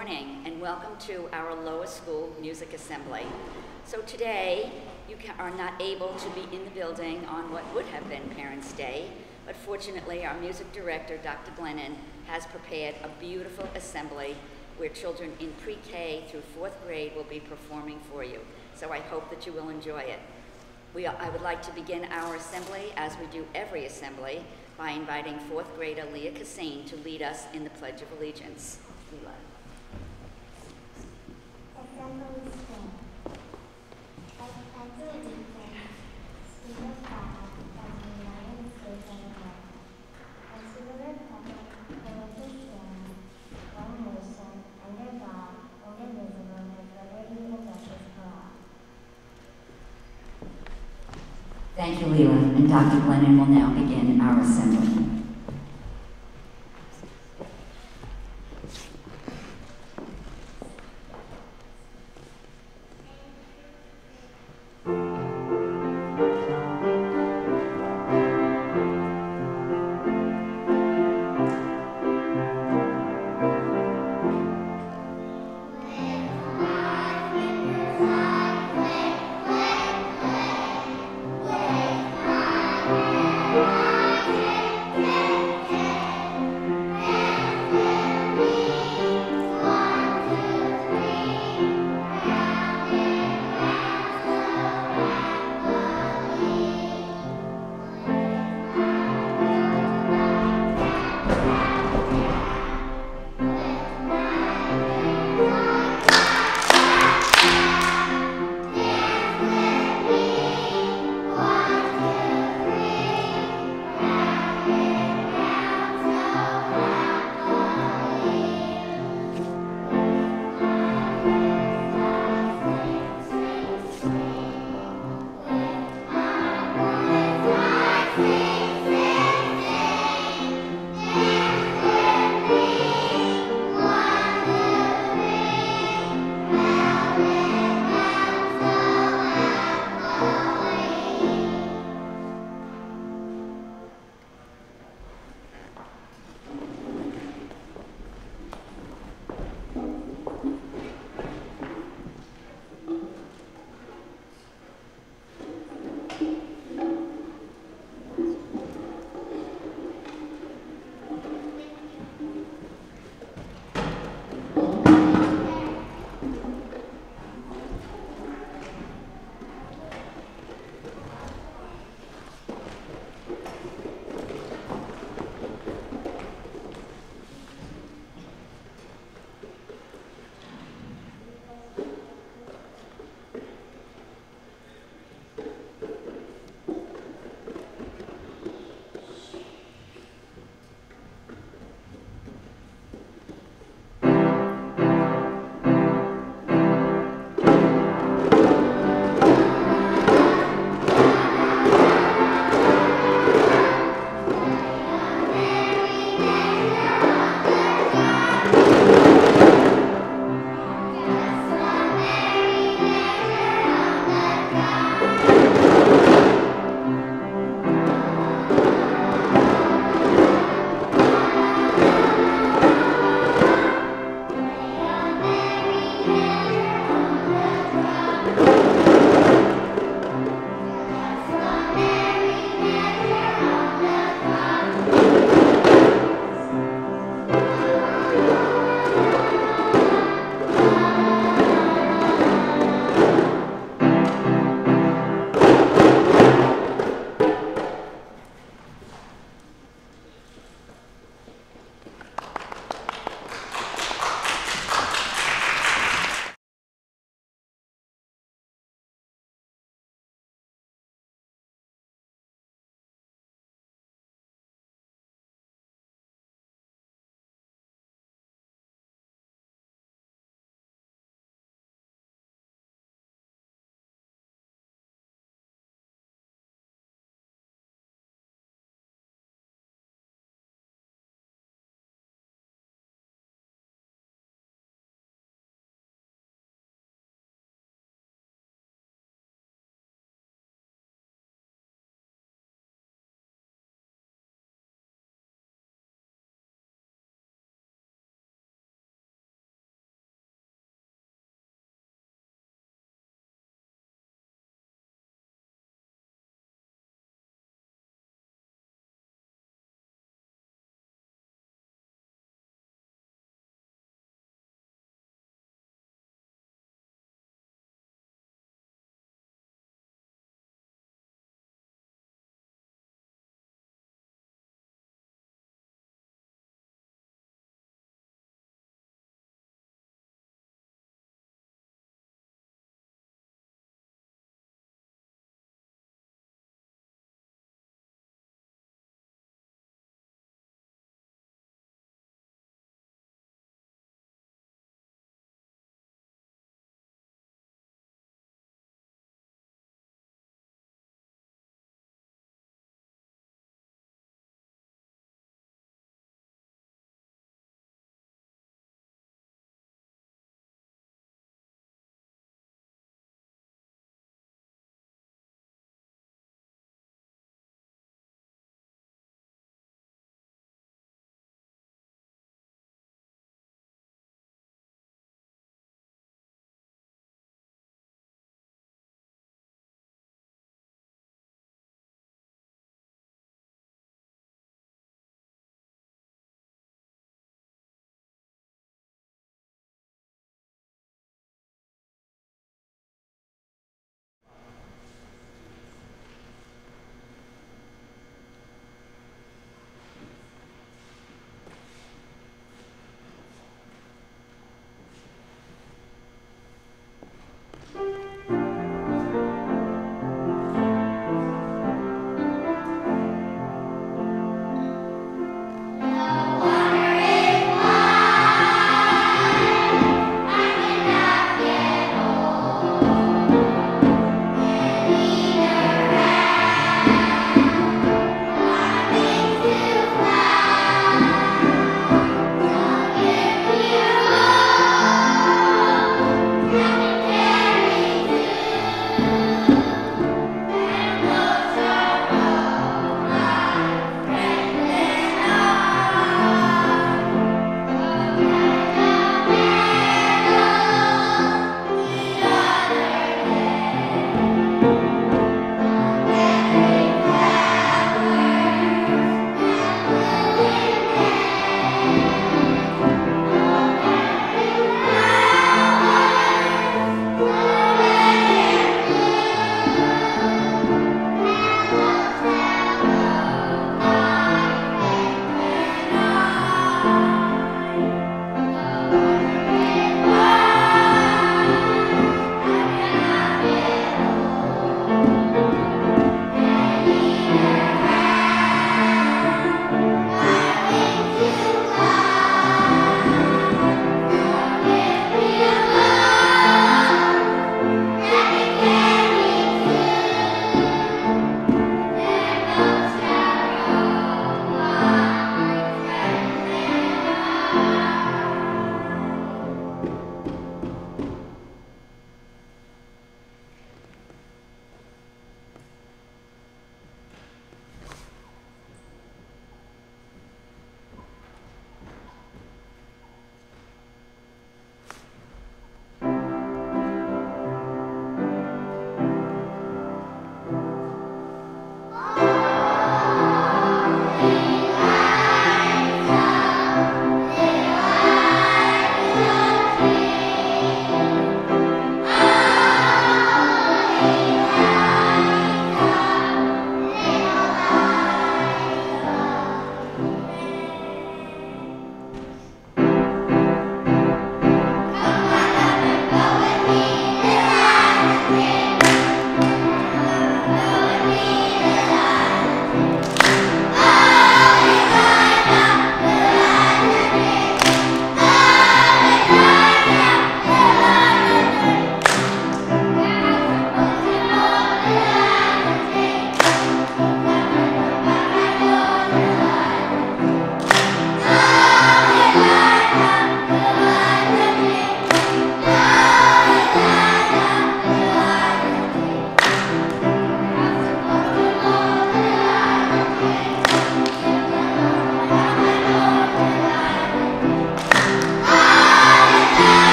morning and welcome to our lower school music assembly. So today, you are not able to be in the building on what would have been Parents' Day, but fortunately, our music director, Dr. Glennon, has prepared a beautiful assembly where children in pre-K through fourth grade will be performing for you. So I hope that you will enjoy it. We, I would like to begin our assembly, as we do every assembly, by inviting fourth grader Leah Cassane to lead us in the Pledge of Allegiance. Leah. Thank you, Leela, and Dr. Glennon will now begin our assembly.